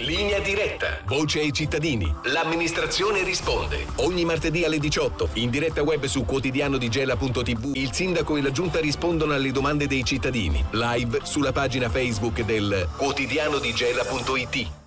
Linea diretta. Voce ai cittadini. L'amministrazione risponde. Ogni martedì alle 18, in diretta web su quotidianodigela.tv, il sindaco e la giunta rispondono alle domande dei cittadini. Live sulla pagina Facebook del quotidianodigela.it.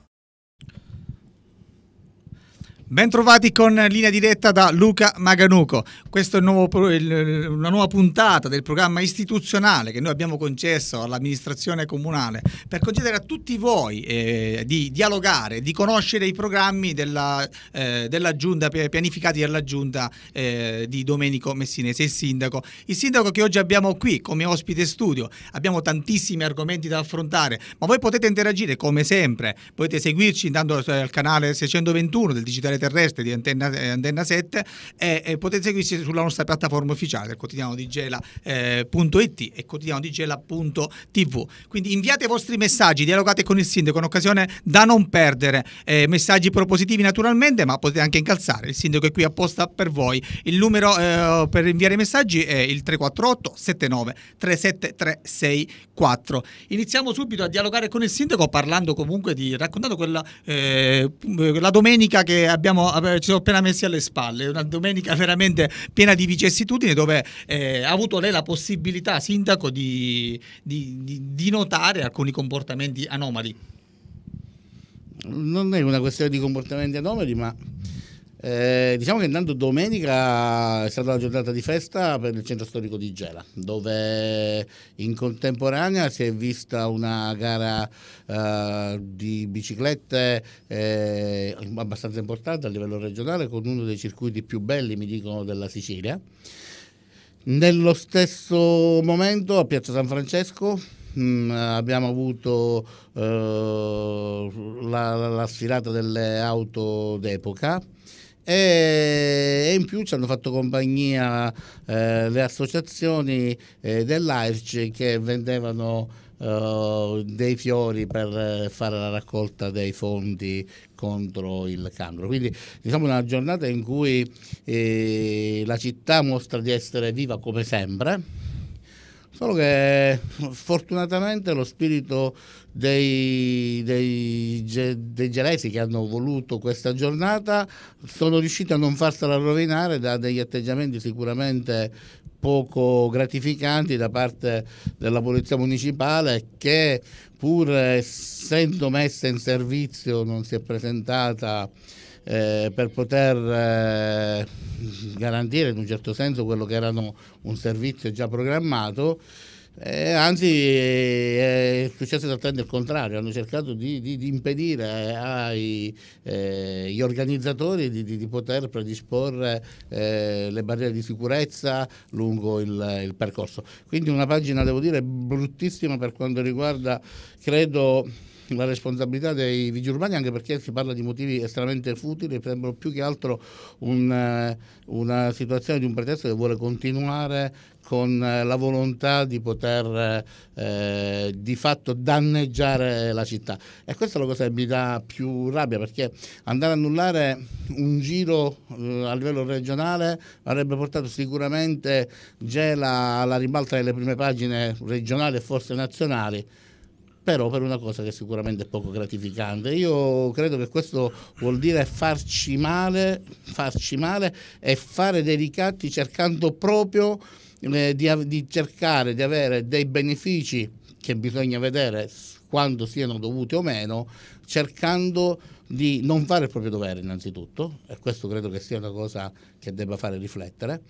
Bentrovati con linea diretta da Luca Maganuco. Questa è una nuova puntata del programma istituzionale che noi abbiamo concesso all'amministrazione comunale per concedere a tutti voi eh, di dialogare, di conoscere i programmi della, eh, della giunta, pianificati dalla giunta eh, di Domenico Messinese, il sindaco. Il sindaco che oggi abbiamo qui come ospite studio. Abbiamo tantissimi argomenti da affrontare, ma voi potete interagire come sempre. Potete seguirci andando al canale 621 del digitale terrestre di Antenna, eh, Antenna 7 e, e, potete seguirci sulla nostra piattaforma ufficiale del quotidiano di Gela.it eh, e quotidiano di Gela.tv. Quindi inviate i vostri messaggi, dialogate con il sindaco, è un'occasione da non perdere. Eh, messaggi propositivi naturalmente, ma potete anche incalzare. Il sindaco è qui apposta per voi. Il numero eh, per inviare i messaggi è il 348 79 37364. Iniziamo subito a dialogare con il sindaco parlando comunque di raccontando quella eh, la domenica che abbiamo abbiamo, ci siamo appena messi alle spalle, una domenica veramente piena di vicissitudini dove eh, ha avuto lei la possibilità, sindaco, di, di, di, di notare alcuni comportamenti anomali. Non è una questione di comportamenti anomali, ma eh, diciamo che intanto domenica è stata la giornata di festa per il centro storico di Gela, dove in contemporanea si è vista una gara eh, di biciclette eh, abbastanza importante a livello regionale con uno dei circuiti più belli, mi dicono, della Sicilia. Nello stesso momento a Piazza San Francesco mm, abbiamo avuto eh, la, la sfilata delle auto d'epoca e in più ci hanno fatto compagnia eh, le associazioni eh, dell'AIRC che vendevano eh, dei fiori per fare la raccolta dei fondi contro il cancro. Quindi diciamo una giornata in cui eh, la città mostra di essere viva come sempre Solo che fortunatamente lo spirito dei, dei, dei gelesi che hanno voluto questa giornata sono riusciti a non farsela rovinare da degli atteggiamenti sicuramente poco gratificanti da parte della Polizia Municipale che pur essendo messa in servizio non si è presentata eh, per poter eh, garantire in un certo senso quello che era un servizio già programmato. Eh, anzi è successo esattamente il contrario, hanno cercato di, di, di impedire agli eh, organizzatori di, di, poter predisporre eh, le barriere di sicurezza lungo il, il, percorso. Quindi una pagina, devo dire, bruttissima per quanto riguarda, credo, la responsabilità dei vigili urbani anche perché si parla di motivi estremamente futili, sembrano più che altro un, eh, una situazione di un pretesto che vuole continuare con eh, la volontà di poter eh, di fatto danneggiare la città. E questa è la cosa che mi dà più rabbia perché andare a annullare un giro eh, a livello regionale avrebbe portato sicuramente Gela alla ribalta delle prime pagine regionali e forse nazionali però per una cosa che è sicuramente poco gratificante. Io credo che questo vuol dire farci male, farci male e fare dei ricatti cercando proprio eh, di, di cercare di avere dei benefici che bisogna vedere quando siano dovuti o meno, cercando di non fare il proprio dovere innanzitutto, e questo credo che sia una cosa che debba fare riflettere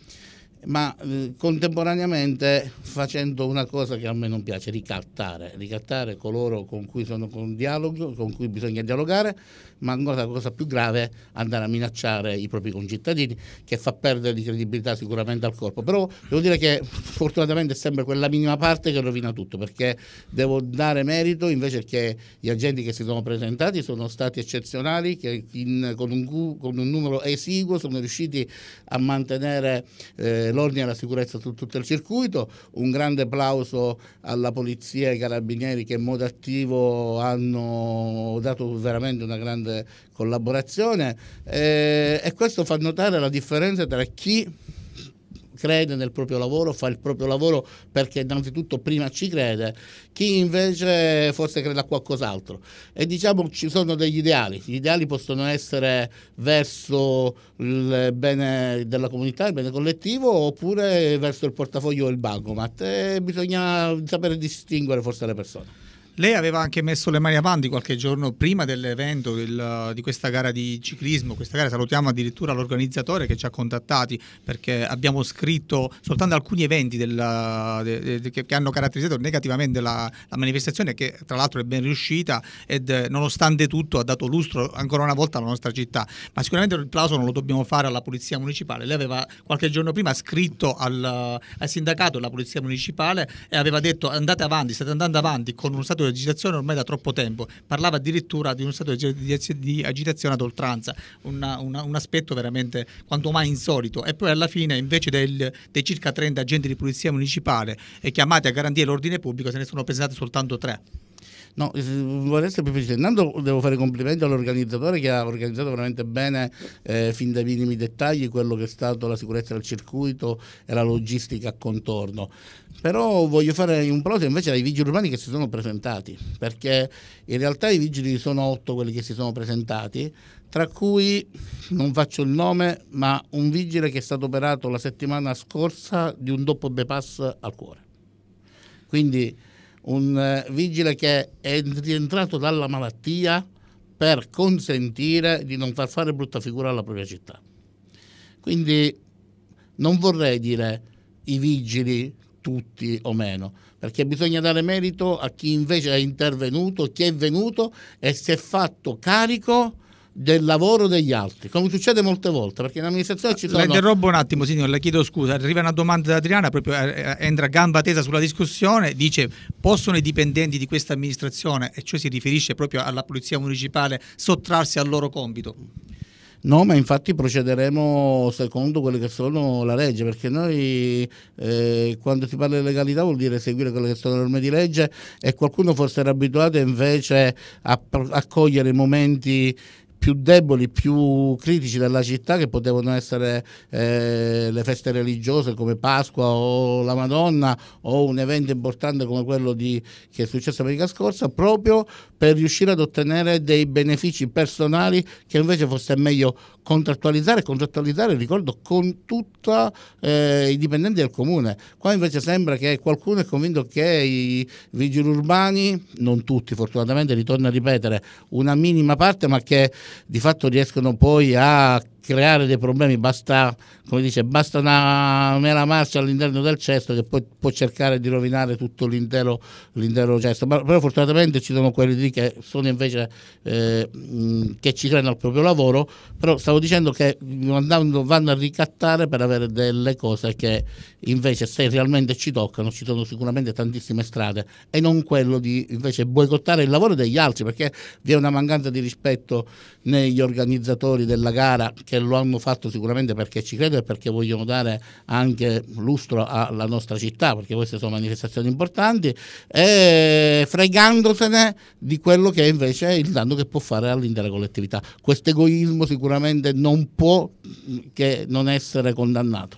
ma eh, contemporaneamente facendo una cosa che a me non piace, ricattare, ricattare coloro con cui sono con dialogo, con cui bisogna dialogare, ma ancora la cosa più grave andare a minacciare i propri concittadini che fa perdere di credibilità sicuramente al corpo. Però devo dire che fortunatamente è sempre quella minima parte che rovina tutto, perché devo dare merito invece che gli agenti che si sono presentati sono stati eccezionali, che in, con, un, con, un, numero esiguo sono riusciti a mantenere eh, l'ordine e la sicurezza su tutto il circuito. Un grande applauso alla polizia e ai carabinieri che in modo attivo hanno dato veramente una grande collaborazione eh, e questo fa notare la differenza tra chi crede nel proprio lavoro, fa il proprio lavoro perché innanzitutto prima ci crede, chi invece forse crede a qualcos'altro. E diciamo ci sono degli ideali, gli ideali possono essere verso il bene della comunità, il bene collettivo, oppure verso il portafoglio o il bancomat. E bisogna sapere distinguere forse le persone. Lei aveva anche messo le mani avanti qualche giorno prima dell'evento del, di questa gara di ciclismo. Questa gara salutiamo addirittura l'organizzatore che ci ha contattati perché abbiamo scritto soltanto alcuni eventi del, de, de, che, hanno caratterizzato negativamente la, la, manifestazione, che tra l'altro è ben riuscita ed nonostante tutto ha dato lustro ancora una volta alla nostra città. Ma sicuramente il plauso non lo dobbiamo fare alla Polizia Municipale. Lei aveva qualche giorno prima scritto al, al sindacato della Polizia Municipale e aveva detto andate avanti, state andando avanti con uno stato di agitazione ormai da troppo tempo, parlava addirittura di uno stato di agitazione ad oltranza, una, una, un aspetto veramente quanto mai insolito e poi alla fine invece del, dei circa 30 agenti di polizia municipale chiamati a garantire l'ordine pubblico se ne sono presentati soltanto tre. No, vorrei essere più preciso. Intanto devo fare complimenti all'organizzatore che ha organizzato veramente bene eh, fin dai minimi dettagli quello che è stato la sicurezza del circuito e la logistica a contorno. Però voglio fare un plauso invece ai vigili urbani che si sono presentati, perché in realtà i vigili sono otto quelli che si sono presentati, tra cui non faccio il nome, ma un vigile che è stato operato la settimana scorsa di un doppio bypass al cuore. Quindi un eh, vigile che è rientrato dalla malattia per consentire di non far fare brutta figura alla propria città. Quindi non vorrei dire i vigili tutti o meno, perché bisogna dare merito a chi invece è intervenuto, chi è venuto e si è fatto carico del lavoro degli altri, come succede molte volte, perché in amministrazione ci sono... La interrompo un attimo, signor, le chiedo scusa, arriva una domanda da Adriana, proprio eh, eh, entra gamba tesa sulla discussione, dice possono i dipendenti di questa amministrazione, e cioè si riferisce proprio alla polizia municipale, sottrarsi al loro compito? No, ma infatti procederemo secondo quelle che sono la legge, perché noi eh, quando si parla di legalità vuol dire seguire quelle che sono le norme di legge e qualcuno forse era abituato invece a, a cogliere i momenti più deboli, più critici della città che potevano essere eh, le feste religiose come Pasqua o la Madonna o un evento importante come quello di, che è successo domenica scorsa proprio per riuscire ad ottenere dei benefici personali che invece fosse meglio contrattualizzare, contrattualizzare ricordo con tutti eh, i dipendenti del comune. Qua invece sembra che qualcuno è convinto che i vigili urbani, non tutti fortunatamente, ritorno a ripetere, una minima parte, ma che di fatto riescono poi a creare dei problemi, basta, come dice, basta una mela marcia all'interno del cesto che poi può cercare di rovinare tutto l'intero, l'intero cesto. Ma, però fortunatamente ci sono quelli lì che sono invece eh, che ci credono al proprio lavoro, però stavo dicendo che andando, vanno a ricattare per avere delle cose che invece se realmente ci toccano ci sono sicuramente tantissime strade e non quello di invece boicottare il lavoro degli altri perché vi è una mancanza di rispetto negli organizzatori della gara che lo hanno fatto sicuramente perché ci credo e perché vogliono dare anche lustro alla nostra città, perché queste sono manifestazioni importanti, e fregandosene di quello che è invece il danno che può fare all'intera collettività. Questo egoismo sicuramente non può che non essere condannato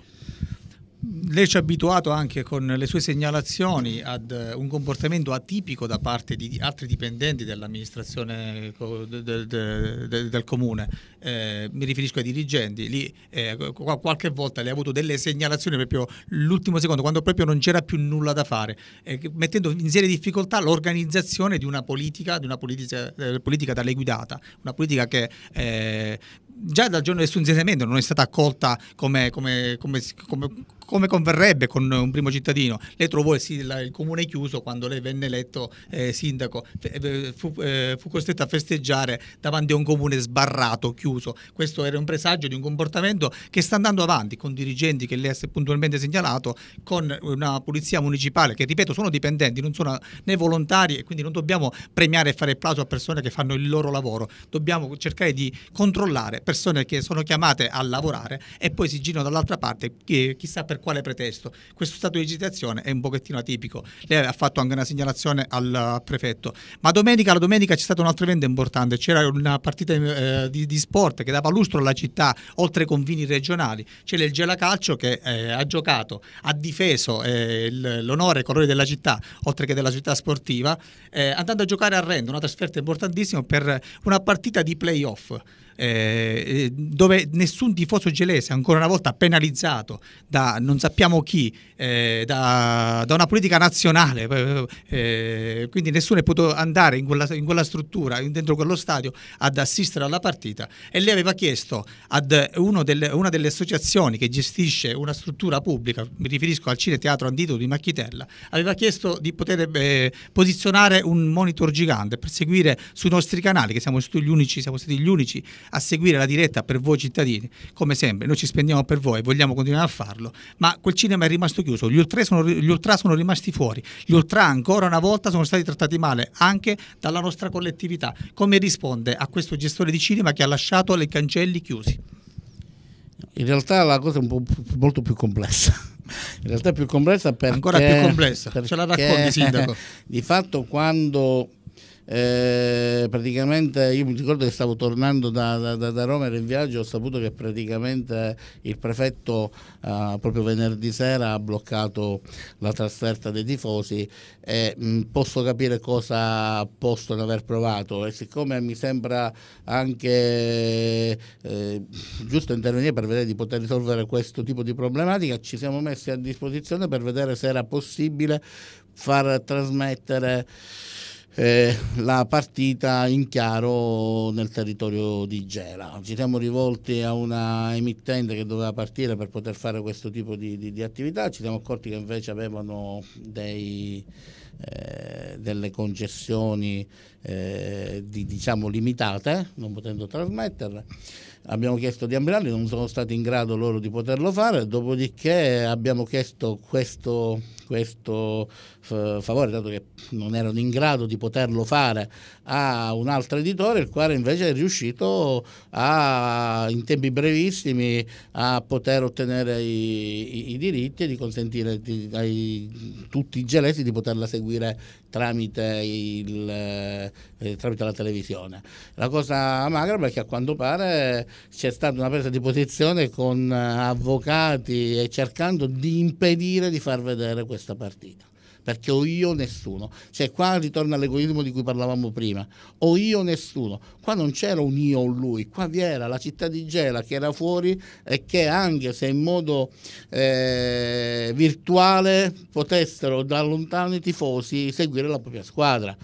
lei ci ha abituato anche con le sue segnalazioni ad eh, un comportamento atipico da parte di altri dipendenti dell'amministrazione del, del, del comune, eh, mi riferisco ai dirigenti, lì eh, qualche volta le ha avuto delle segnalazioni proprio l'ultimo secondo, quando proprio non c'era più nulla da fare, eh, mettendo in serie difficoltà l'organizzazione di una politica, di una politica, eh, politica da lei guidata, una politica che eh, già dal giorno del suo insediamento non è stata accolta come, come, come, come, converrebbe con un primo cittadino. Lei trovò il, comune chiuso quando lei venne eletto eh, sindaco, eh, fu, eh, fu, costretto a festeggiare davanti a un comune sbarrato, chiuso. Questo era un presagio di un comportamento che sta andando avanti con dirigenti che lei ha puntualmente segnalato, con una polizia municipale che, ripeto, sono dipendenti, non sono né volontari e quindi non dobbiamo premiare e fare applauso a persone che fanno il loro lavoro, dobbiamo cercare di controllare persone che sono chiamate a lavorare e poi si girano dall'altra parte, chissà per quale pretesto. Questo stato di agitazione è un pochettino atipico. Lei ha fatto anche una segnalazione al prefetto. Ma domenica, la domenica c'è stato un altro evento importante, c'era una partita eh, di, di, sport che dava lustro alla città oltre i confini regionali. C'era il Gela Calcio che eh, ha giocato, ha difeso eh, l'onore e i colori della città, oltre che della città sportiva, eh, andando a giocare a Rendo, una trasferta importantissima per una partita di playoff eh, dove nessun tifoso gelese, ancora una volta penalizzato da non sappiamo chi, eh, da, da, una politica nazionale, eh, eh, quindi nessuno è potuto andare in quella, in quella, struttura, dentro quello stadio, ad assistere alla partita. E lei aveva chiesto ad delle, una delle associazioni che gestisce una struttura pubblica, mi riferisco al Cine Teatro Andito di Macchitella, aveva chiesto di poter eh, posizionare un monitor gigante per seguire sui nostri canali, che siamo, gli unici, siamo stati gli unici a seguire la diretta per voi cittadini, come sempre, noi ci spendiamo per voi, vogliamo continuare a farlo, ma quel cinema è rimasto chiuso, gli ultra sono, gli ultra sono rimasti fuori, gli ultra ancora una volta sono stati trattati male anche dalla nostra collettività. Come risponde a questo gestore di cinema che ha lasciato i cancelli chiusi? In realtà la cosa è un po' molto più complessa. In realtà è più complessa perché... Ancora più complessa, ce la racconti sindaco. Di fatto quando eh, praticamente io mi ricordo che stavo tornando da, da, da, Roma, ero in viaggio, ho saputo che praticamente il prefetto eh, proprio venerdì sera ha bloccato la trasferta dei tifosi e mh, posso capire cosa possono aver provato. E siccome mi sembra anche eh, giusto intervenire per vedere di poter risolvere questo tipo di problematica, ci siamo messi a disposizione per vedere se era possibile far trasmettere eh, la partita in chiaro nel territorio di Gela. Ci siamo rivolti a una emittente che doveva partire per poter fare questo tipo di, di, di attività, ci siamo accorti che invece avevano dei, eh, delle concessioni eh, di, diciamo limitate, non potendo trasmetterle. Abbiamo chiesto di ammirarli, non sono stati in grado loro di poterlo fare, dopodiché abbiamo chiesto questo, questo favore, dato che non erano in grado di poterlo fare a un altro editore, il quale invece è riuscito a, in tempi brevissimi a poter ottenere i, i, i diritti e di consentire di, ai, tutti i gelesi di poterla seguire tramite, il, eh, tramite la televisione. La cosa magra perché a quanto pare c'è stata una presa di posizione con avvocati e cercando di impedire di far vedere questa partita perché o io nessuno. Cioè qua ritorna all'egoismo di cui parlavamo prima, o io nessuno. Qua non c'era un io o lui, qua vi era la città di Gela che era fuori e che anche se in modo eh, virtuale potessero da lontano i tifosi seguire la propria squadra.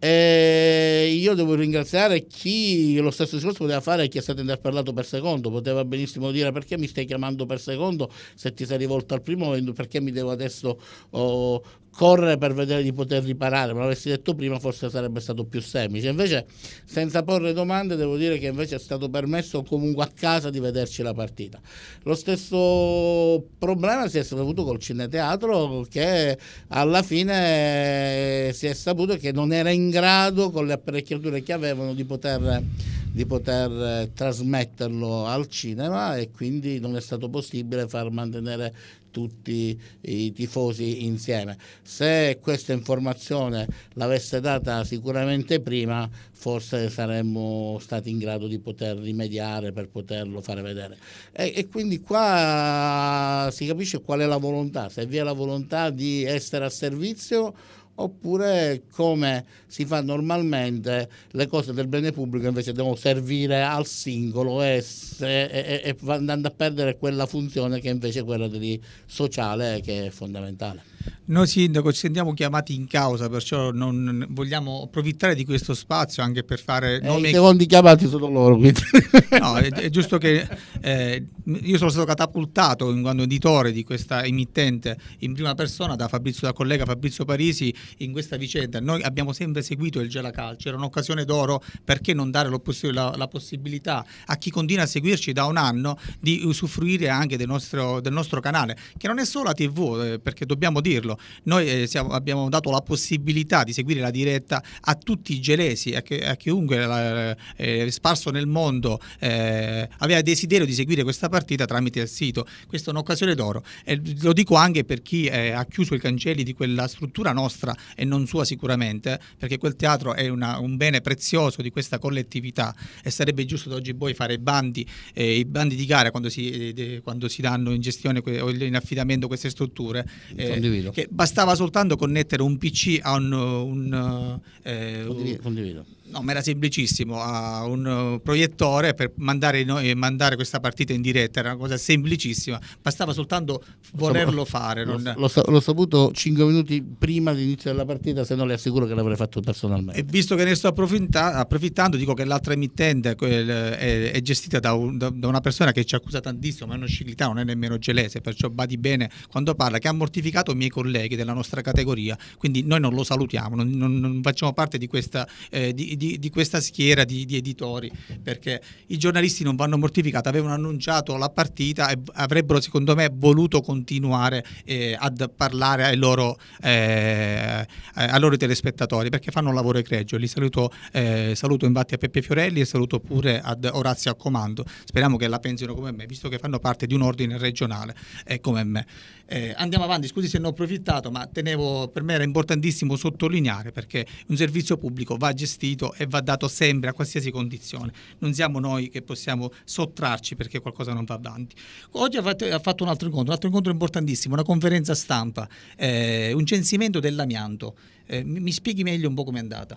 E io devo ringraziare chi lo stesso discorso poteva fare chi è stato interpellato per secondo, poteva benissimo dire perché mi stai chiamando per secondo se ti sei rivolto al primo, perché mi devo adesso oh, correre per vedere di poter riparare, me l'avessi detto prima forse sarebbe stato più semplice. Invece, senza porre domande, devo dire che invece è stato permesso comunque a casa di vederci la partita. Lo stesso problema si è avuto col cineteatro che alla fine si è saputo che non era in grado con le apparecchiature che avevano di poter di poter trasmetterlo al cinema e quindi non è stato possibile far mantenere tutti i tifosi insieme. Se questa informazione l'avesse data sicuramente prima, forse saremmo stati in grado di poter rimediare per poterlo fare vedere. E, e quindi qua si capisce qual è la volontà, se vi è la volontà di essere a servizio oppure come si fa normalmente le cose del bene pubblico invece devono servire al singolo e, e, e, andando a perdere quella funzione che invece è quella di sociale che è fondamentale. Noi sindaco ci sentiamo chiamati in causa, perciò non vogliamo approfittare di questo spazio anche per fare... Eh, I secondi chiamati sono loro. Quindi. No, è, è, giusto che eh, io sono stato catapultato in quanto editore di questa emittente in prima persona da Fabrizio, da collega Fabrizio Parisi in questa vicenda. Noi abbiamo sempre seguito il Gela Calcio, era un'occasione d'oro perché non dare la, la, possibilità a chi continua a seguirci da un anno di usufruire anche del nostro, del nostro canale, che non è solo la TV, eh, perché dobbiamo dire dirlo. Noi eh, siamo, abbiamo dato la possibilità di seguire la diretta a tutti i gelesi, a, a chiunque la, eh, sparso nel mondo eh, aveva desiderio di seguire questa partita tramite il sito. Questa è un'occasione d'oro e lo dico anche per chi eh, ha chiuso i cancelli di quella struttura nostra e non sua sicuramente, perché quel teatro è una, un bene prezioso di questa collettività e sarebbe giusto da oggi poi fare bandi, eh, i bandi di gara quando si, eh, quando si danno in gestione o in affidamento queste strutture. Eh, che bastava soltanto connettere un PC a un... un eh, condivido. condivido No, ma era semplicissimo, a un uh, proiettore per mandare, no, mandare, questa partita in diretta, era una cosa semplicissima, bastava soltanto volerlo fare. Non... L'ho, l'ho, saputo 5 minuti prima dell'inizio della partita, se no le assicuro che l'avrei fatto personalmente. E visto che ne sto approfittando, dico che l'altra emittente è, è gestita da, un, da, una persona che ci accusa tantissimo, ma è sciclità, non è nemmeno gelese, perciò badi bene quando parla, che ha mortificato i miei colleghi della nostra categoria, quindi noi non lo salutiamo, non, non, non facciamo parte di questa... Eh, di, di, di questa schiera di, di, editori, perché i giornalisti non vanno mortificati, avevano annunciato la partita e avrebbero secondo me voluto continuare eh, ad parlare ai loro, eh, ai loro, telespettatori, perché fanno un lavoro egregio. Li saluto, eh, saluto infatti a Peppe Fiorelli e saluto pure ad Orazio a comando. Speriamo che la pensino come me, visto che fanno parte di un ordine regionale eh, come me. Eh, andiamo avanti, scusi se ne ho approfittato, ma tenevo, per me era importantissimo sottolineare perché un servizio pubblico va gestito e va dato sempre a qualsiasi condizione. Non siamo noi che possiamo sottrarci perché qualcosa non va avanti. Oggi ha fatto, un altro incontro, un altro incontro importantissimo, una conferenza stampa, eh, un censimento dell'amianto. Eh, mi, mi spieghi meglio un po' com'è andata?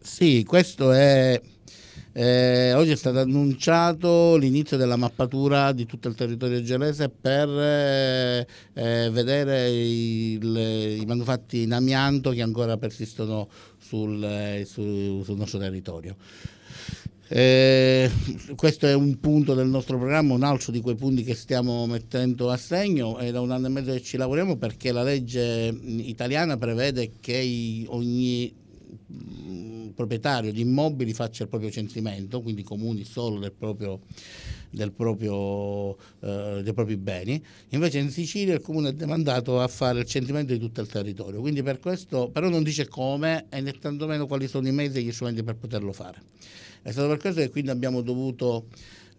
Sì, questo è eh, oggi è stato annunciato l'inizio della mappatura di tutto il territorio gelese per eh, eh, vedere il, i manufatti in amianto che ancora persistono sul, eh, su, sul nostro territorio. Eh, questo è un punto del nostro programma, un altro di quei punti che stiamo mettendo a segno. È da un anno e mezzo che ci lavoriamo perché la legge italiana prevede che ogni proprietario di immobili faccia il proprio censimento, quindi comuni solo del proprio, del proprio, eh, dei propri beni, invece in Sicilia il comune è demandato a fare il censimento di tutto il territorio, quindi per questo però non dice come e né tantomeno quali sono i mezzi e gli strumenti per poterlo fare. È stato per questo che quindi abbiamo dovuto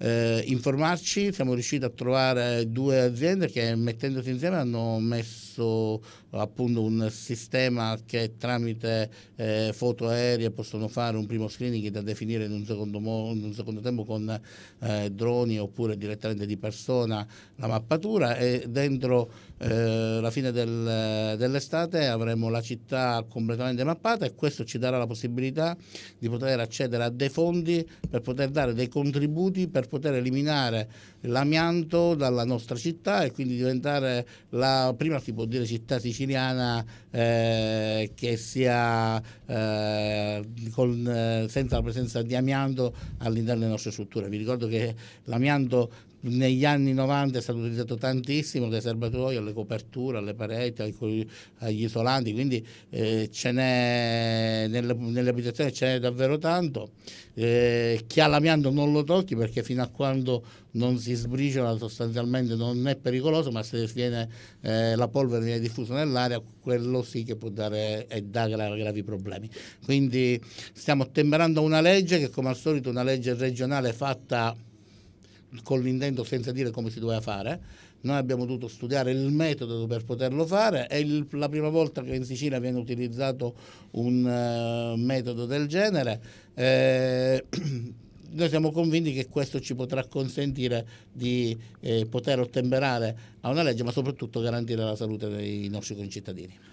eh, informarci, siamo riusciti a trovare due aziende che mettendosi insieme hanno messo appunto un sistema che tramite eh, foto aeree possono fare un primo screening da definire in un secondo, mo- in un secondo tempo con eh, droni oppure direttamente di persona la mappatura e dentro eh, la fine del, dell'estate avremo la città completamente mappata e questo ci darà la possibilità di poter accedere a dei fondi per poter dare dei contributi per poter eliminare l'amianto dalla nostra città e quindi diventare la prima si può dire città siciliana eh, che sia eh, con, eh, senza la presenza di amianto all'interno delle nostre strutture. Vi ricordo che l'amianto negli anni 90 è stato utilizzato tantissimo dai serbatoi alle coperture, alle pareti, agli isolanti, quindi eh, ce n'è nelle, nelle, abitazioni ce n'è davvero tanto. Eh, chi ha l'amianto non lo tocchi perché fino a quando non si sbriciola sostanzialmente non è pericoloso, ma se viene, eh, la polvere viene diffusa nell'aria, quello sì che può dare e dà gravi problemi. Quindi stiamo ottemperando una legge che come al solito è una legge regionale fatta con l'intento senza dire come si doveva fare. Noi abbiamo dovuto studiare il metodo per poterlo fare. È il, la prima volta che in Sicilia viene utilizzato un uh, metodo del genere. Eh, noi siamo convinti che questo ci potrà consentire di eh, poter ottemperare a una legge, ma soprattutto garantire la salute dei nostri concittadini.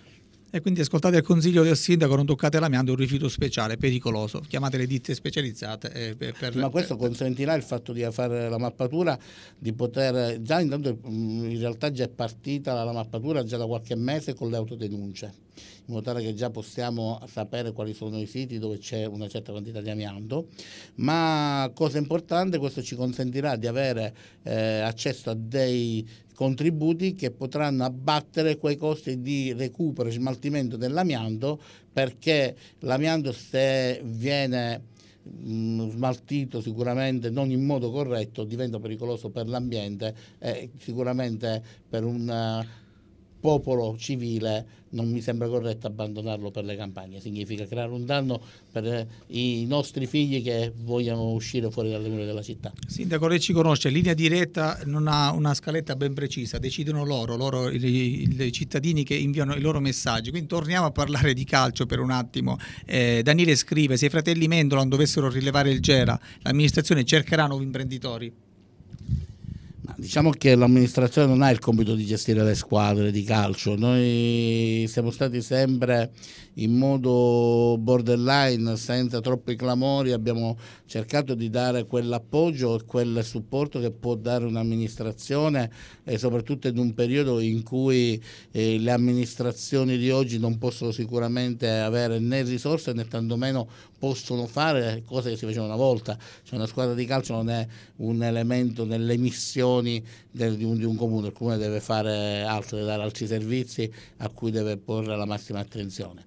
E quindi ascoltate il consiglio del sindaco, non toccate l'amianto, è un rifiuto speciale, pericoloso. Chiamate le ditte specializzate. Eh, per, per, Ma questo consentirà il fatto di fare la mappatura, di poter... Già intanto mm, in realtà già è partita la mappatura già da qualche mese con le autodenunce, in modo tale che già possiamo sapere quali sono i siti dove c'è una certa quantità di amianto. Ma cosa importante, questo ci consentirà di avere eh, accesso a dei contributi che potranno abbattere quei costi di recupero e smaltimento dell'amianto perché l'amianto se viene mh, smaltito sicuramente non in modo corretto diventa pericoloso per l'ambiente e sicuramente per un popolo civile non mi sembra corretto abbandonarlo per le campagne, significa creare un danno per eh, i nostri figli che vogliono uscire fuori dalle mura della città. Sindaco, lei ci conosce, linea diretta non ha una scaletta ben precisa, decidono loro, loro i, cittadini che inviano i loro messaggi, quindi torniamo a parlare di calcio per un attimo. Eh, Daniele scrive, se i fratelli Mendola dovessero rilevare il Gera, l'amministrazione cercherà nuovi imprenditori? Diciamo che l'amministrazione non ha il compito di gestire le squadre di calcio, noi siamo stati sempre in modo borderline, senza troppi clamori, abbiamo cercato di dare quell'appoggio e quel supporto che può dare un'amministrazione e soprattutto in un periodo in cui eh, le amministrazioni di oggi non possono sicuramente avere né risorse né tantomeno possono fare cose che si facevano una volta, cioè una squadra di calcio non è un elemento nelle missioni del, di, un, di, un, comune, il comune deve fare altro, deve dare altri servizi a cui deve porre la massima attenzione.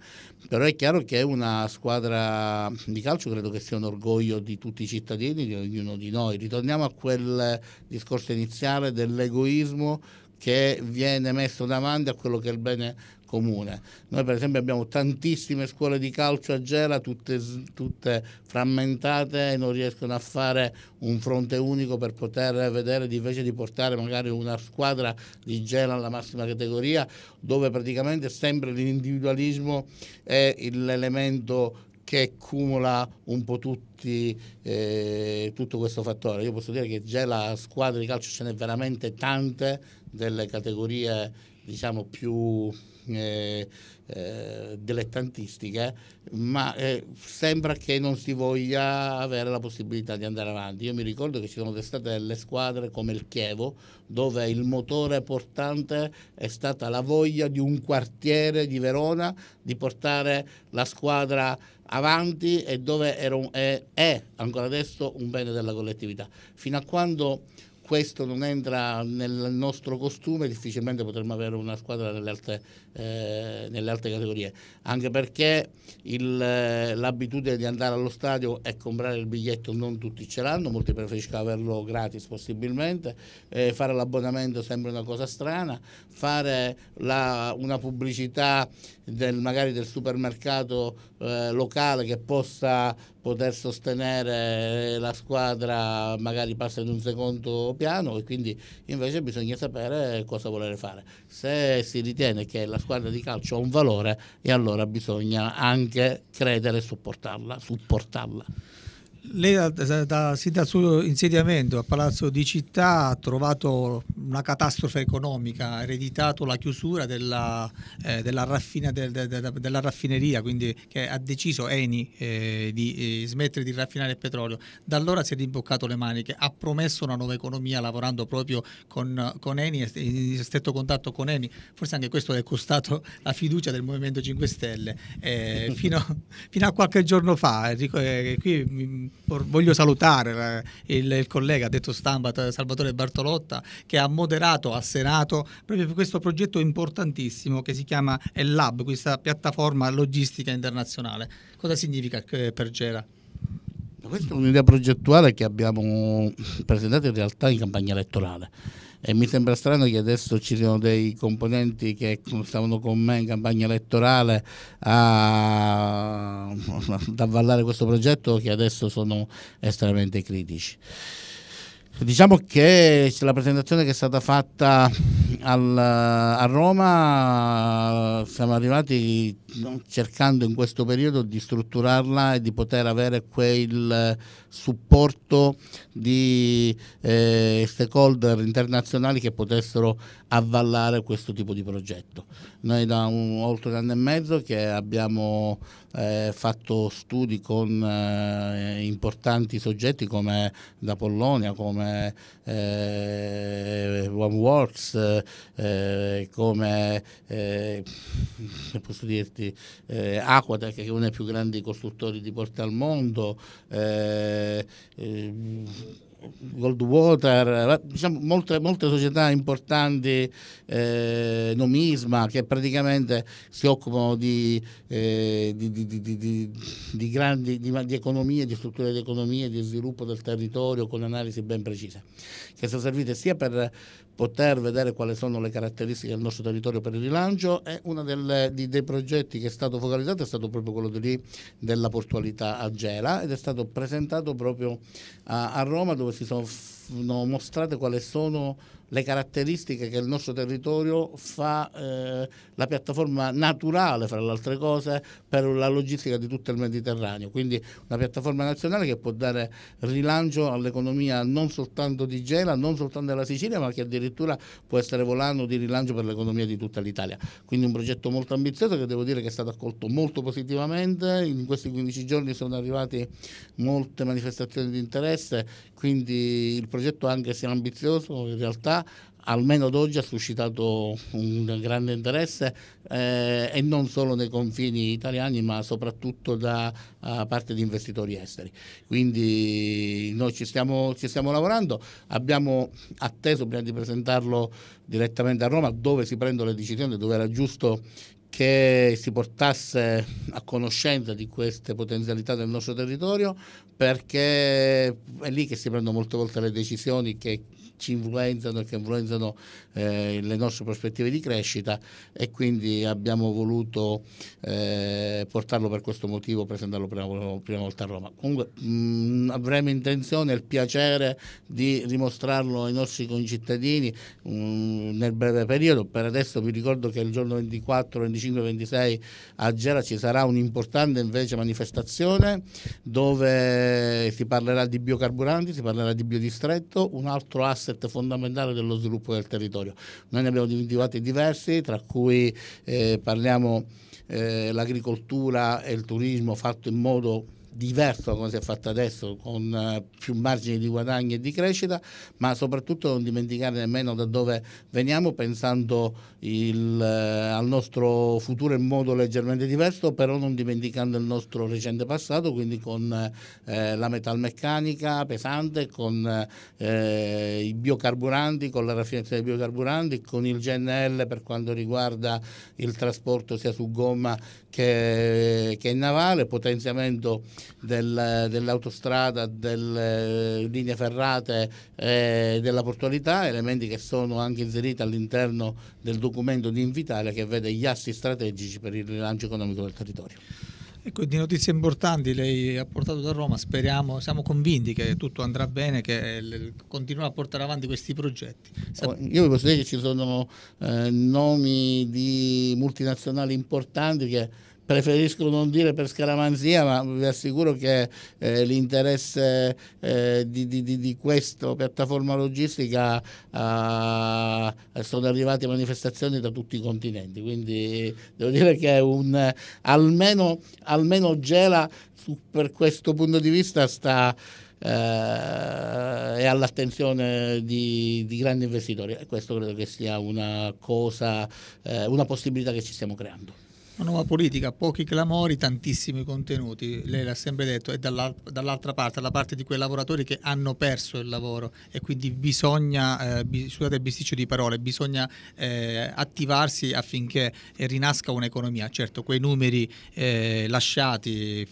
Però è chiaro che una squadra di calcio credo che sia un orgoglio di tutti i cittadini, di ognuno di noi. Ritorniamo a quel discorso iniziale dell'egoismo che viene messo davanti a quello che è il bene comune. Noi per esempio abbiamo tantissime scuole di calcio a Gela, tutte, tutte, frammentate e non riescono a fare un fronte unico per poter vedere invece di portare magari una squadra di Gela alla massima categoria dove praticamente sempre l'individualismo è l'elemento che cumula un po' tutti, eh, tutto questo fattore. Io posso dire che già la squadra di calcio ce n'è veramente tante delle categorie diciamo più eh, eh, dilettantistiche, ma eh, sembra che non si voglia avere la possibilità di andare avanti. Io mi ricordo che ci sono state delle squadre come il Chievo, dove il motore portante è stata la voglia di un quartiere di Verona di portare la squadra avanti e dove un, è, è ancora adesso un bene della collettività. Fino a quando questo non entra nel nostro costume, difficilmente potremmo avere una squadra nelle alte, eh, nelle alte categorie, anche perché il, eh, l'abitudine di andare allo stadio e comprare il biglietto non tutti ce l'hanno, molti preferiscono averlo gratis possibilmente, eh, fare l'abbonamento sembra una cosa strana, fare la, una pubblicità del, magari del supermercato eh, locale che possa poter sostenere la squadra magari passa in un secondo piano e quindi invece bisogna sapere cosa voler fare. Se si ritiene che la squadra di calcio ha un valore e allora bisogna anche credere e supportarla. supportarla. Lei da, da, sin dal suo insediamento a Palazzo di Città ha trovato una catastrofe economica, ha ereditato la chiusura della, eh, della, raffina, de, de, de, della, raffineria, quindi che ha deciso Eni eh, di eh, smettere di raffinare il petrolio. Da allora si è rimboccato le maniche, ha promesso una nuova economia lavorando proprio con, con Eni, in stretto contatto con Eni, forse anche questo è costato la fiducia del Movimento 5 Stelle. Eh, fino, fino, a qualche giorno fa, eh, qui voglio salutare il, il collega detto stampa Salvatore Bartolotta che ha moderato a Senato proprio questo progetto importantissimo che si chiama El questa piattaforma logistica internazionale. Cosa significa eh, per Gera? Questa è un'idea progettuale che abbiamo presentato in realtà in campagna elettorale e mi sembra strano che adesso ci siano dei componenti che stavano con me in campagna elettorale a, ad avvallare questo progetto che adesso sono estremamente critici. Diciamo che la presentazione che è stata fatta al, a Roma siamo arrivati cercando in questo periodo di strutturarla e di poter avere quel supporto di eh, stakeholder internazionali che potessero avvallare questo tipo di progetto. Noi da un, oltre un anno e mezzo che abbiamo eh, fatto studi con eh, importanti soggetti come da Pollonia, come eh, OneWorks, eh, come eh, posso dirti, eh, Aquatec che è uno dei più grandi costruttori di porte al mondo, eh, Goldwater, eh, diciamo molte, molte società importanti, eh, Nomisma, che praticamente si occupano di, eh, di, di, di grandi di, economie, di strutture di economia, di sviluppo del territorio con analisi ben precise, che sono servite sia per poter vedere quali sono le caratteristiche del nostro territorio per il rilancio e uno dei progetti che è stato focalizzato è stato proprio quello di, della portualità a Gela ed è stato presentato proprio a, a Roma dove si sono mostrate quali sono le caratteristiche che il nostro territorio fa eh, la piattaforma naturale, fra le altre cose, per la logistica di tutto il Mediterraneo. Quindi una piattaforma nazionale che può dare rilancio all'economia non soltanto di Gela, non soltanto della Sicilia, ma che addirittura può essere volano di rilancio per l'economia di tutta l'Italia. Quindi un progetto molto ambizioso che devo dire che è stato accolto molto positivamente. In questi 15 giorni sono arrivate molte manifestazioni di interesse, quindi il progetto anche se ambizioso in realtà almeno ad oggi ha suscitato un grande interesse eh, e non solo nei confini italiani ma soprattutto da parte di investitori esteri. Quindi noi ci stiamo, ci stiamo lavorando, abbiamo atteso prima di presentarlo direttamente a Roma dove si prendono le decisioni, dove era giusto che si portasse a conoscenza di queste potenzialità del nostro territorio perché è lì che si prendono molte volte le decisioni che ci influenzano e che influenzano eh, le nostre prospettive di crescita e quindi abbiamo voluto eh, portarlo per questo motivo, presentarlo prima, prima volta a Roma. Comunque mh, avremo intenzione e il piacere di dimostrarlo ai nostri concittadini mh, nel breve periodo. Per adesso vi ricordo che il giorno 24, 25, 26 a Gela ci sarà un'importante invece manifestazione dove si parlerà di biocarburanti, si parlerà di biodistretto, un altro asset asset fondamentale dello sviluppo del territorio. Noi ne abbiamo individuati diversi, tra cui eh, parliamo eh, l'agricoltura e il turismo fatto in modo diverso da come si è fatto adesso, con eh, più margini di guadagno e di crescita, ma soprattutto non dimenticare nemmeno da dove veniamo pensando il, eh, al nostro futuro in modo leggermente diverso, però non dimenticando il nostro recente passato, quindi con eh, la metalmeccanica pesante, con eh, i biocarburanti, con la raffinazione dei biocarburanti, con il GNL per quanto riguarda il trasporto sia su gomma che, che navale, potenziamento del, dell'autostrada, delle linee ferrate e eh, della portualità, elementi che sono anche inseriti all'interno del documento di Invitalia che vede gli assi strategici per il rilancio economico del territorio. Ecco, di notizie importanti lei ha portato da Roma, speriamo, siamo convinti che tutto andrà bene, che continuerà a portare avanti questi progetti. Oh, io vi posso dire che ci sono eh, nomi di multinazionali importanti che preferisco non dire per scaramanzia, ma vi assicuro che eh, l'interesse eh, di, di, di, questa piattaforma logistica eh, sono arrivate manifestazioni da tutti i continenti, quindi devo dire che un, almeno, almeno Gela su, per questo punto di vista sta... Eh, è all'attenzione di, di, grandi investitori e questo credo che sia una cosa, eh, una possibilità che ci stiamo creando. Una nuova politica, pochi clamori, tantissimi contenuti. Lei l'ha sempre detto, è dall'altra parte, dalla parte di quei lavoratori che hanno perso il lavoro e quindi bisogna, eh, scusate il bisticcio di parole, bisogna eh, attivarsi affinché rinasca un'economia. Certo, quei numeri eh, lasciati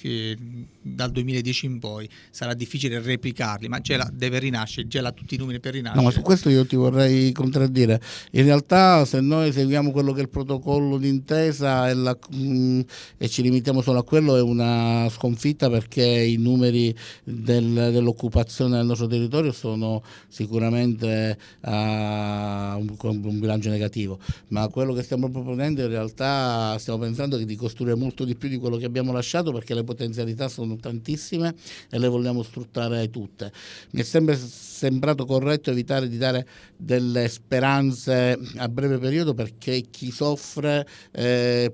dal 2010 in poi sarà difficile replicarli, ma Gela deve rinascere, Gela ha tutti i numeri per rinascere. No, ma su questo io ti vorrei contraddire. In realtà se noi seguiamo quello che è il protocollo d'intesa e la mh, e ci limitiamo solo a quello è una sconfitta perché i numeri del, dell'occupazione del nostro territorio sono sicuramente a un, un, bilancio negativo, ma quello che stiamo proponendo in realtà stiamo pensando di costruire molto di più di quello che abbiamo lasciato perché le potenzialità sono tantissime e le vogliamo sfruttare tutte. Mi è sempre sembrato corretto evitare di dare delle speranze a breve periodo perché chi soffre eh,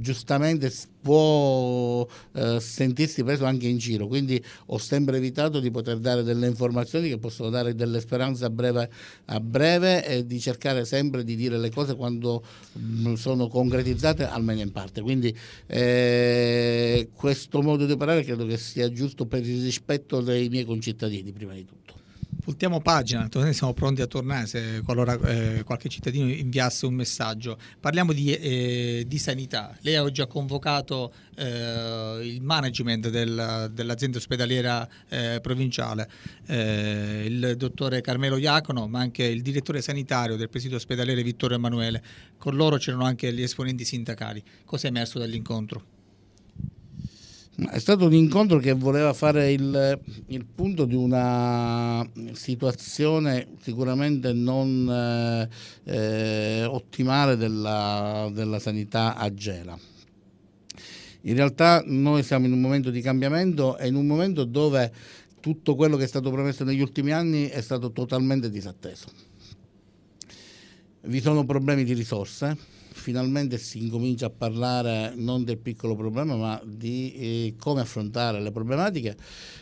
giustamente può eh, sentirsi preso anche in giro, quindi ho sempre evitato di poter dare delle informazioni che possono dare delle speranze a breve, a breve e di cercare sempre di dire le cose quando mh, sono concretizzate almeno in parte. Quindi eh, questo modo di operare credo che sia giusto per il rispetto dei miei concittadini prima di tutto. Voltiamo pagina, siamo pronti a tornare se qualora eh, qualche cittadino inviasse un messaggio. Parliamo di, eh, di sanità. Lei ha oggi convocato eh, il management del, dell'azienda ospedaliera eh, provinciale, eh, il dottore Carmelo Iacono, ma anche il direttore sanitario del presidio ospedaliere Vittorio Emanuele. Con loro c'erano anche gli esponenti sindacali. Cosa è emerso dall'incontro? È stato un incontro che voleva fare il, il punto di una situazione sicuramente non eh, eh, ottimale della, della sanità a Gela. In realtà noi siamo in un momento di cambiamento e in un momento dove tutto quello che è stato promesso negli ultimi anni è stato totalmente disatteso. Vi sono problemi di risorse, finalmente si incomincia a parlare non del piccolo problema ma di eh, come affrontare le problematiche.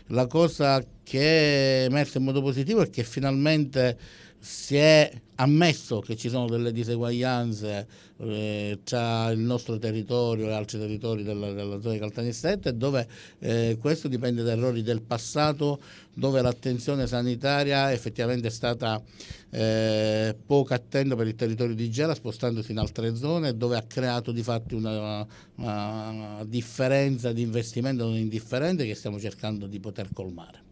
La cosa che è emersa in modo positivo è che finalmente si è ammesso che ci sono delle diseguaglianze eh, tra il nostro territorio e altri territori della, della zona di Caltanissetta dove eh, questo dipende da errori del passato dove l'attenzione sanitaria effettivamente è stata eh, poco attenta per il territorio di Gela spostandosi in altre zone dove ha creato di fatto una, una differenza di investimento non indifferente che stiamo cercando di poter colmare.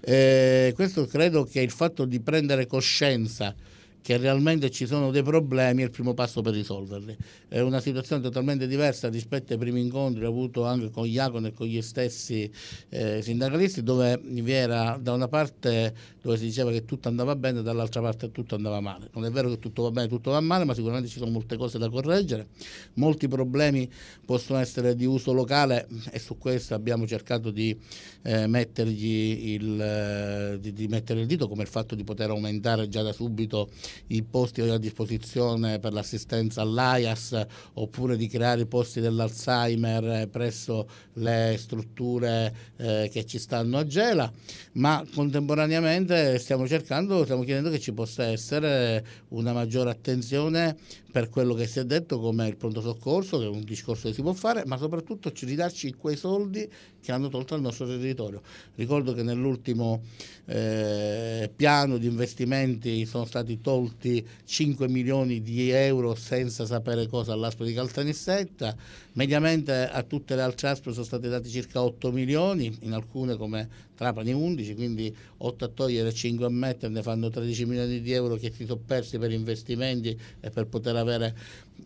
Eh, questo credo che il fatto di prendere coscienza che realmente ci sono dei problemi è il primo passo per risolverli. È una situazione totalmente diversa rispetto ai primi incontri avuto anche con Iacono e con gli stessi eh, sindacalisti dove vi era da una parte dove si diceva che tutto andava bene, dall'altra parte tutto andava male. Non è vero che tutto va bene, tutto va male, ma sicuramente ci sono molte cose da correggere. Molti problemi possono essere di uso locale e su questo abbiamo cercato di, eh, mettergli il, eh, di, di mettere il dito, come il fatto di poter aumentare già da subito i posti a disposizione per l'assistenza all'AIAS oppure di creare i posti dell'Alzheimer presso le strutture eh, che ci stanno a Gela, ma contemporaneamente stiamo cercando, stiamo chiedendo che ci possa essere una maggiore attenzione per quello che si è detto come il pronto soccorso, che è un discorso che si può fare, ma soprattutto ci ridarci quei soldi che hanno tolto al nostro territorio. Ricordo che nell'ultimo eh, piano di investimenti sono stati tolti 5 milioni di euro senza sapere cosa all'ASPO di Caltanissetta, mediamente a tutte le altre ASPO sono stati dati circa 8 milioni, in alcune come Trapani 11, quindi 8 a togliere e 5 a mettere ne fanno 13 milioni di euro che si sono persi per investimenti e per poter avere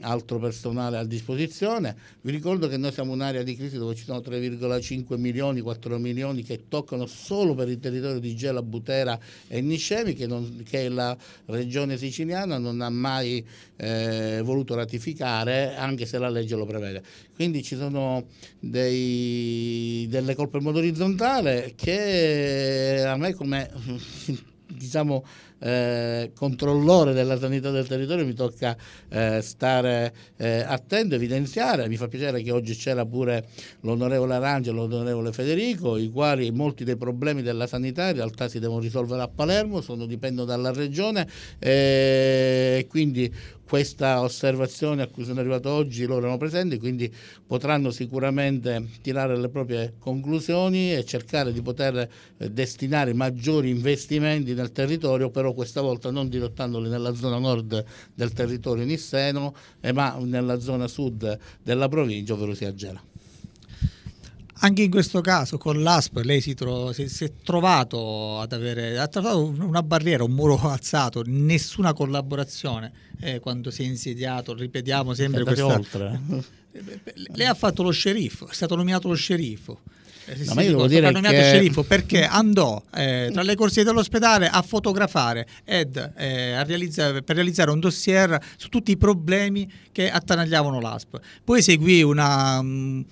altro personale a disposizione. Vi ricordo che noi siamo un'area di crisi dove ci sono 3,5 milioni, 4 milioni che toccano solo per il territorio di Gela, Butera e Niscemi che, non, che la regione siciliana non ha mai eh, voluto ratificare anche se la legge lo prevede. Quindi ci sono dei, delle colpe in modo orizzontale che a me come diciamo eh, controllore della sanità del territorio mi tocca eh, stare eh, attento, evidenziare. Mi fa piacere che oggi c'era pure l'onorevole Arangelo e l'onorevole Federico, i quali molti dei problemi della sanità in realtà si devono risolvere a Palermo, sono, dipendono dalla regione eh, quindi questa osservazione a cui sono arrivato oggi loro erano presenti, quindi potranno sicuramente tirare le proprie conclusioni e cercare di poter eh, destinare maggiori investimenti nel territorio, però questa volta non dirottandoli nella zona nord del territorio nisseno, eh, ma nella zona sud della provincia, ovvero sia Gela. Anche in questo caso con l'ASP lei si, tro- si, si, è trovato ad avere ha trovato una barriera, un muro alzato, nessuna collaborazione eh, quando si è insediato, ripetiamo sempre questo. Oltre. lei ha fatto lo sceriffo, è stato nominato lo sceriffo. Eh, no, ma io devo dire che... sceriffo perché andò eh, tra le corsie dell'ospedale a fotografare ed eh, a realizzare, per realizzare un dossier su tutti i problemi che attanagliavano l'ASP. Poi seguì una... Mm,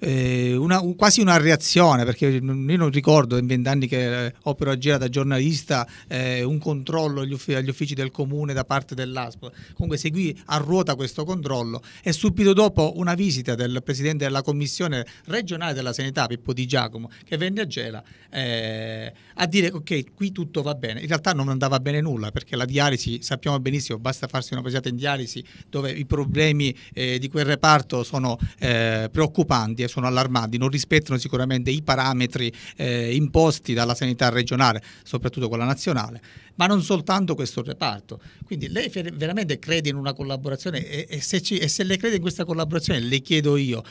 eh, una, quasi una reazione, perché io non ricordo in vent'anni che eh, opero a Gela da giornalista eh, un controllo agli, uffici, agli uffici del comune da parte dell'ASP. Comunque seguì a ruota questo controllo e subito dopo una visita del presidente della commissione regionale della sanità Pippo Di Giacomo che venne a Gela eh, a dire ok qui tutto va bene in realtà non andava bene nulla perché la dialisi sappiamo benissimo basta farsi una pesata in dialisi dove i problemi eh, di quel reparto sono eh, preoccupanti sono allarmanti non rispettano sicuramente i parametri eh, imposti dalla sanità regionale soprattutto quella nazionale ma non soltanto questo reparto. Quindi lei veramente crede in una collaborazione e, e, se, ci, e se lei crede in questa collaborazione le chiedo io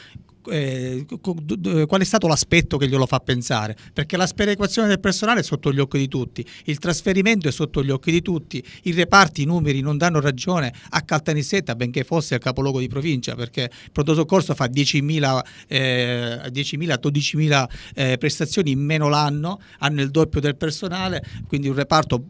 eh, qual è stato l'aspetto che glielo fa pensare? Perché la sperequazione del personale è sotto gli occhi di tutti, il trasferimento è sotto gli occhi di tutti, i reparti, i numeri non danno ragione a Caltanissetta, benché fosse il capoluogo di provincia, perché il pronto soccorso fa 10.000, eh, 12.000 eh, prestazioni in meno l'anno, hanno il doppio del personale, quindi un reparto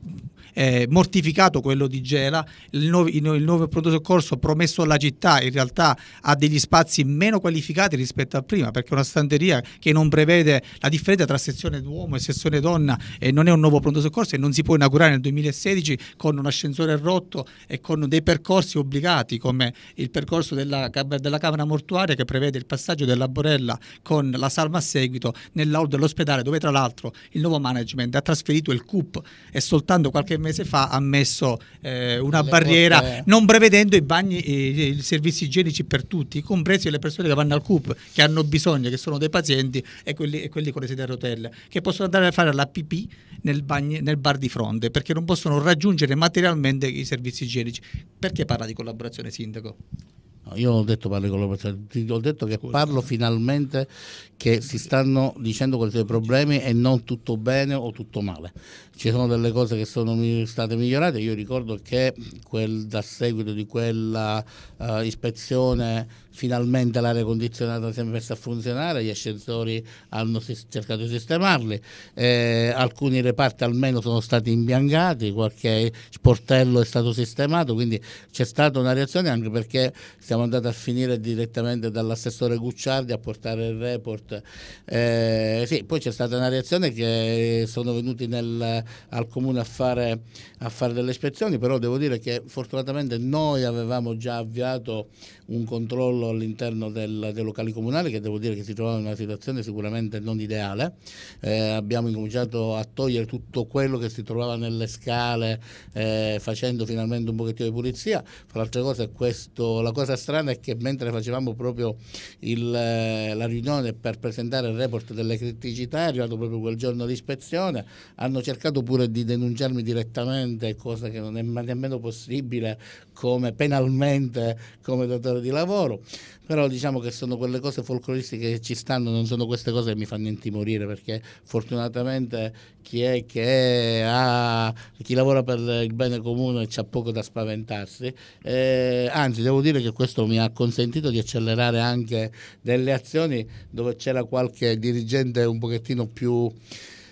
eh, mortificato quello di Gela, il nuovo, il nuovo pronto soccorso promesso alla città in realtà ha degli spazi meno qualificati rispetto a prima perché è una stanteria che non prevede la differenza tra sezione uomo e sezione donna e non è un nuovo pronto soccorso e non si può inaugurare nel 2016 con un ascensore rotto e con dei percorsi obbligati come il percorso della, della Camera Mortuaria che prevede il passaggio della Borella con la salma a seguito nell'aula dell'ospedale dove tra l'altro il nuovo management ha trasferito il CUP e soltanto qualche mese fa ha messo eh, una le barriera porte... non prevedendo i bagni, i, i, servizi igienici per tutti, compresi le persone che vanno al CUP, che hanno bisogno, che sono dei pazienti e quelli, e quelli con le sedie a rotelle, che possono andare a fare la pipì nel, bagni, nel bar di fronte perché non possono raggiungere materialmente i servizi igienici. Perché parla di collaborazione, Sindaco? Io ho detto parlo di collaborazione, ho detto che parlo finalmente che si stanno dicendo quali sono i problemi e non tutto bene o tutto male. Ci sono delle cose che sono state migliorate, io ricordo che quel, da seguito di quella uh, ispezione finalmente l'aria condizionata si è messa a funzionare, gli ascensori hanno cercato di sistemarli, eh, alcuni reparti almeno sono stati imbiancati, qualche sportello è stato sistemato, quindi c'è stata una reazione anche perché siamo andati a finire direttamente dall'assessore Gucciardi a portare il report. Eh, sì, poi c'è stata una reazione che sono venuti nel, al comune a fare, a fare delle ispezioni, però devo dire che fortunatamente noi avevamo già avviato un controllo all'interno del, dei locali comunali che devo dire che si trovava in una situazione sicuramente non ideale. Eh, abbiamo incominciato a togliere tutto quello che si trovava nelle scale eh, facendo finalmente un pochettino di pulizia. Fra l'altra cosa, questo, la cosa strana è che mentre facevamo proprio il, eh, la riunione per presentare il report delle criticità, è arrivato proprio quel giorno di ispezione, hanno cercato pure di denunciarmi direttamente, cosa che non è nemmeno possibile come penalmente come datore di lavoro, però diciamo che sono quelle cose folcloristiche che ci stanno, non sono queste cose che mi fanno intimorire perché fortunatamente chi è che ha, chi lavora per il bene comune c'ha poco da spaventarsi, eh, anzi devo dire che questo mi ha consentito di accelerare anche delle azioni dove c'era qualche dirigente un pochettino più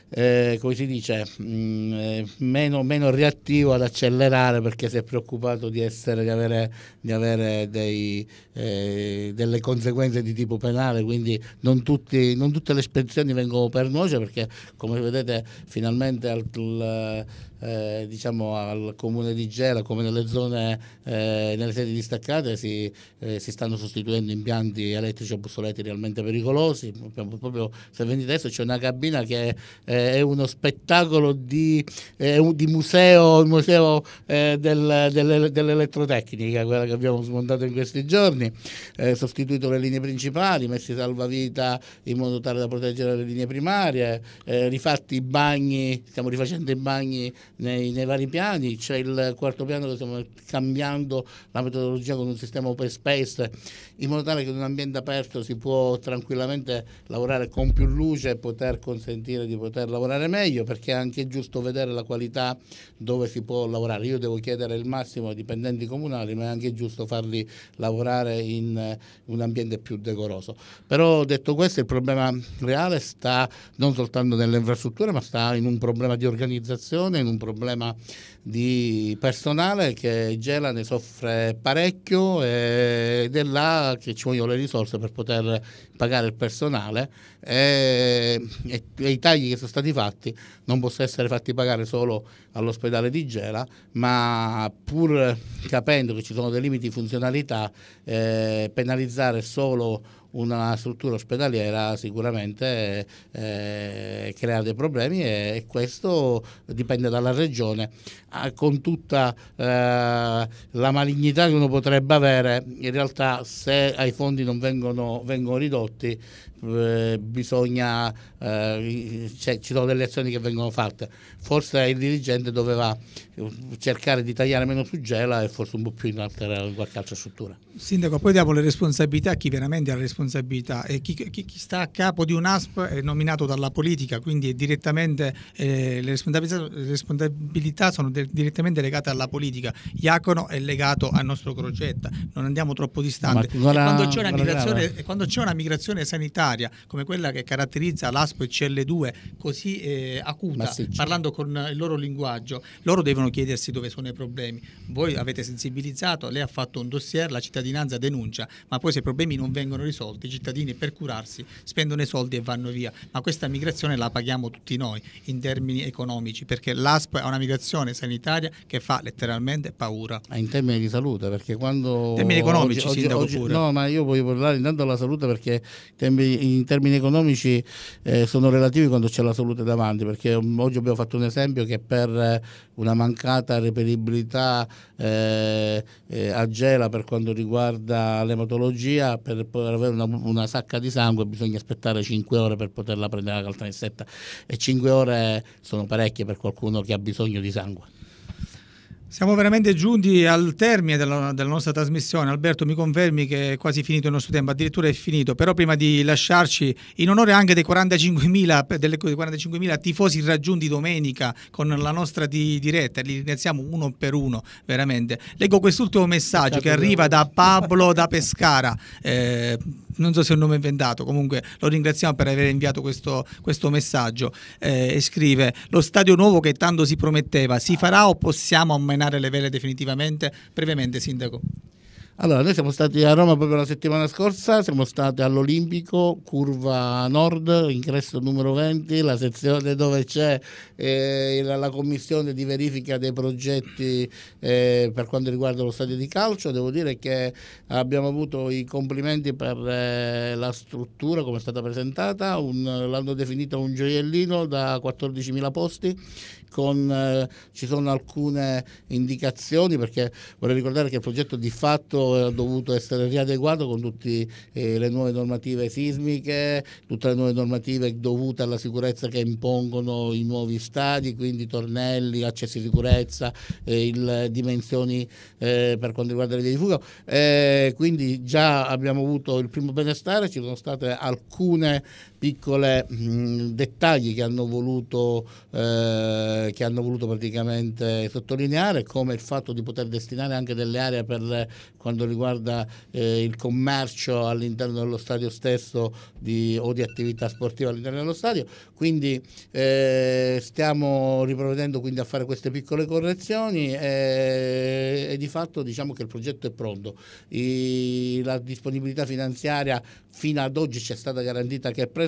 eh, come si dice, mh, mm, eh, meno, meno, reattivo ad accelerare perché si è preoccupato di, essere, di avere, di avere dei, eh, delle conseguenze di tipo penale, quindi non, tutti, non tutte le ispezioni vengono per noce perché come vedete finalmente al, eh, diciamo al comune di Gela come nelle zone eh, nelle sedi distaccate si, eh, si, stanno sostituendo impianti elettrici obsoleti realmente pericolosi. Proprio se venite adesso c'è una cabina che eh, è uno spettacolo di, un, di museo, museo eh, del, delle, dell'elettrotecnica quella che abbiamo smontato in questi giorni. Sostituito le linee principali messi salvavita in modo tale da proteggere le linee primarie rifatti i bagni stiamo rifacendo i bagni nei, nei, vari piani, c'è il quarto piano che stiamo cambiando la metodologia con un sistema open space in modo tale che in un ambiente aperto si può tranquillamente lavorare con più luce e poter consentire di poter lavorare meglio perché è anche giusto vedere la qualità dove si può lavorare. Io devo chiedere il massimo ai dipendenti comunali ma è anche giusto farli lavorare in un ambiente più decoroso. Però detto questo il problema reale sta non soltanto nelle infrastrutture ma sta in un problema di organizzazione, in un problema di personale che Gela ne soffre parecchio ed è là che ci vogliono le risorse per poter pagare il personale. E, e, e, i tagli che sono stati fatti non possono essere fatti pagare solo all'ospedale di Gela ma pur capendo che ci sono dei limiti di funzionalità eh, penalizzare solo una struttura ospedaliera sicuramente eh, crea dei problemi e, e, questo dipende dalla regione. Ah, con tutta eh, la malignità che uno potrebbe avere, in realtà se ai fondi non vengono, vengono ridotti eh, bisogna, eh, cioè, ci sono delle azioni che vengono fatte. Forse il dirigente doveva cercare di tagliare meno su Gela e forse un po' più in, altra, in qualche altra struttura. Sindaco, poi diamo le responsabilità a chi veramente ha le responsabilità e chi, chi, chi, sta a capo di un ASP è nominato dalla politica, quindi direttamente eh, le, responsabilità, le, responsabilità, sono de, direttamente legate alla politica. Iacono è legato al nostro Crocetta, non andiamo troppo quando, c'è migrazione, quando c'è una migrazione sanitaria come quella che caratterizza l'ASP e CL2 così eh, acuta, parlando con il loro linguaggio, loro devono chiedersi dove sono i problemi. Voi avete sensibilizzato, lei ha fatto un dossier, la cittadinanza denuncia, ma poi se i problemi non vengono risolti, i cittadini per curarsi spendono i soldi e vanno via. Ma questa migrazione la paghiamo tutti noi in termini economici, perché l'ASP ha una migrazione sanitaria che fa letteralmente paura. In termini di salute, perché quando... In termini economici, oggi, oggi, pure. No, ma io voglio parlare intanto della salute perché in termini economici eh, sono relativi quando c'è la salute davanti, perché oggi abbiamo fatto un esempio che per una mancata reperibilità eh, eh, a gela per quanto riguarda l'ematologia, per poter avere una, una, sacca di sangue bisogna aspettare 5 ore per poterla prendere la caltanissetta e 5 ore sono parecchie per qualcuno che ha bisogno di sangue. Siamo veramente giunti al termine della, della, nostra trasmissione. Alberto, mi confermi che è quasi finito il nostro tempo, addirittura è finito. Però prima di lasciarci, in onore anche dei 45.000, delle, dei 45.000 tifosi raggiunti domenica con la nostra di, diretta, li ringraziamo uno per uno, veramente. Leggo quest'ultimo messaggio che arriva da Pablo da Pescara. Eh, non so se è un nome inventato, comunque lo ringraziamo per aver inviato questo, questo messaggio eh, e scrive lo stadio nuovo che tanto si prometteva, si farà o possiamo ammainare le vele definitivamente? Brevemente Sindaco. Allora, noi siamo stati a Roma proprio la settimana scorsa, siamo stati all'Olimpico, curva nord, ingresso numero 20, la sezione dove c'è eh, la, commissione di verifica dei progetti eh, per quanto riguarda lo stadio di calcio. Devo dire che abbiamo avuto i complimenti per eh, la struttura come è stata presentata, un, l'hanno definita un gioiellino da 14.000 posti con, eh, ci sono alcune indicazioni perché vorrei ricordare che il progetto di fatto ha dovuto essere riadeguato con tutte eh, le nuove normative sismiche, tutte le nuove normative dovute alla sicurezza che impongono i nuovi stadi, quindi tornelli, accessi di sicurezza, eh, il, dimensioni eh, per quanto riguarda le vie di fuga. Eh, quindi già abbiamo avuto il primo benestare, ci sono state alcune piccole mh, dettagli che hanno voluto, eh, che hanno voluto praticamente sottolineare, come il fatto di poter destinare anche delle aree per quanto riguarda eh, il commercio all'interno dello stadio stesso di, o di attività sportive all'interno dello stadio. Quindi eh, stiamo riprovvedendo quindi a fare queste piccole correzioni e, e di fatto diciamo che il progetto è pronto. I, la disponibilità finanziaria fino ad oggi ci è stata garantita che è presente,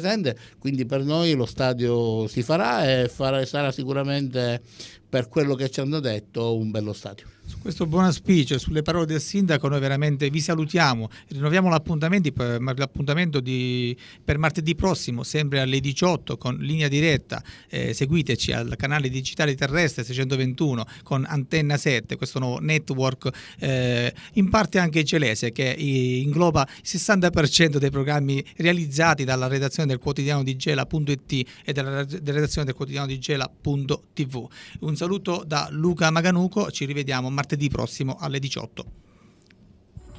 quindi per noi lo stadio si farà e farà, sarà sicuramente per quello che ci hanno detto un bello stadio. Questo buon auspicio, sulle parole del sindaco, noi veramente vi salutiamo. Rinnoviamo l'appuntamento di, per martedì prossimo, sempre alle 18, con linea diretta. Eh, seguiteci al canale digitale terrestre 621 con Antenna 7, questo nuovo network, eh, in parte anche celese, che ingloba il 60% dei programmi realizzati dalla redazione del quotidiano di Gela.it e dalla redazione del quotidiano di Gela.tv. Un saluto da Luca Maganuco, ci rivediamo martedì prossimo alle 18.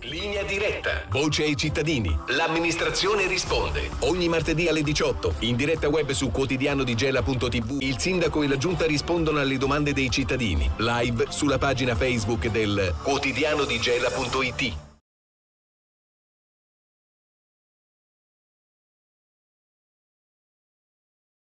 Linea diretta, voce ai cittadini. L'amministrazione risponde. Ogni martedì alle 18, in diretta web su quotidianodigela.tv, il sindaco e la giunta rispondono alle domande dei cittadini. Live sulla pagina Facebook del quotidianodigela.it.